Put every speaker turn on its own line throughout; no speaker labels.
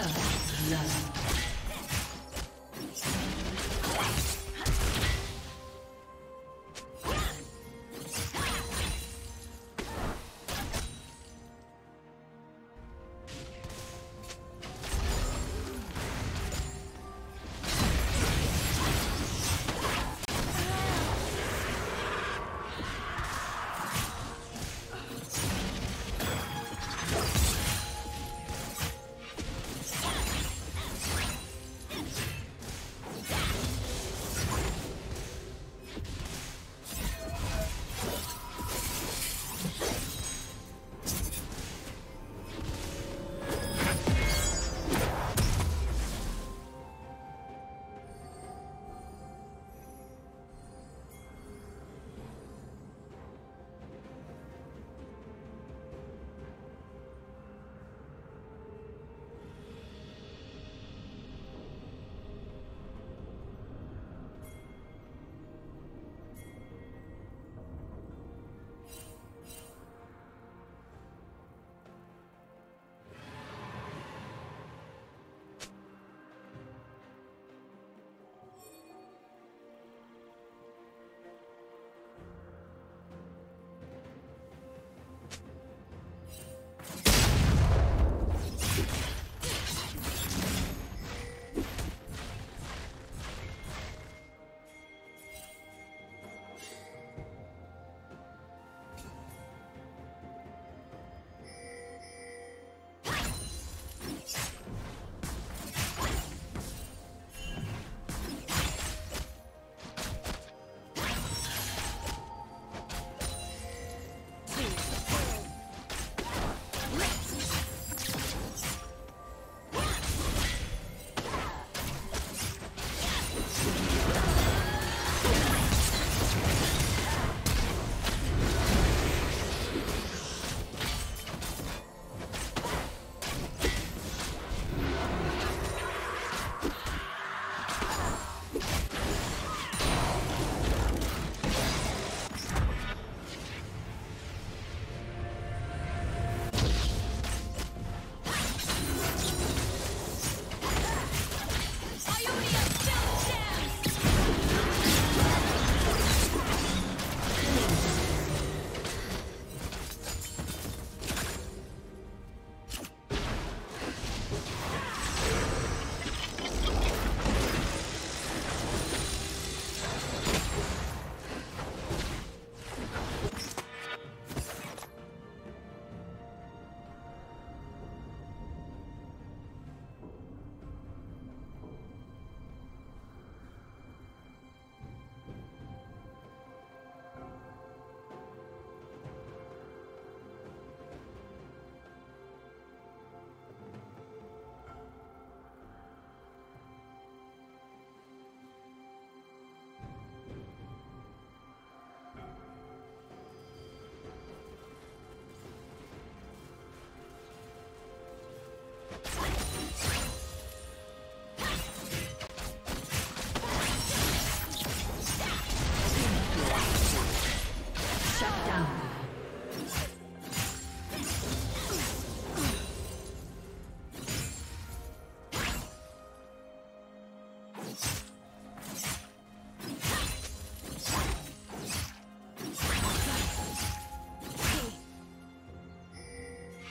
First love.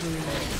Blue.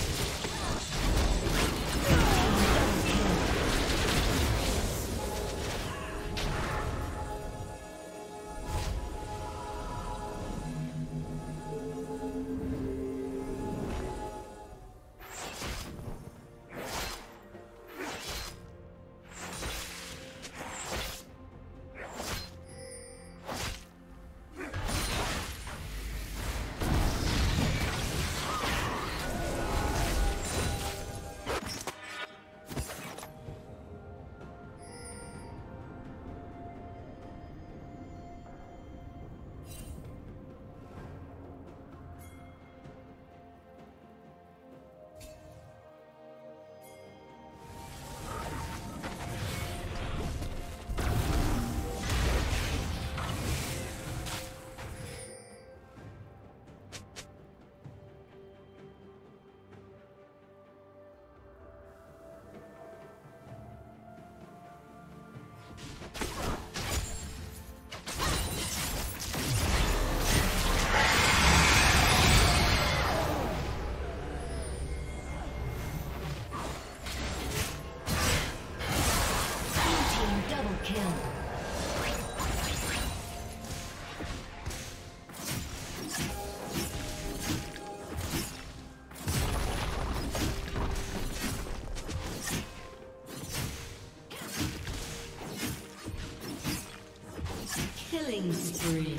Killing spree.